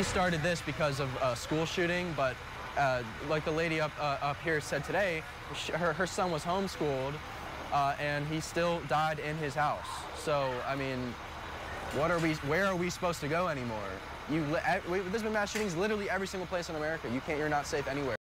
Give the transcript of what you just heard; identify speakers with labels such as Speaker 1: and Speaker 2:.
Speaker 1: we started this because of a school shooting, but uh, like the lady up uh, up here said today, she, her her son was homeschooled, uh, and he still died in his house. So I mean, what are we? Where are we supposed to go anymore? You, there's been mass shootings literally every single place in America. You can't. You're not safe anywhere.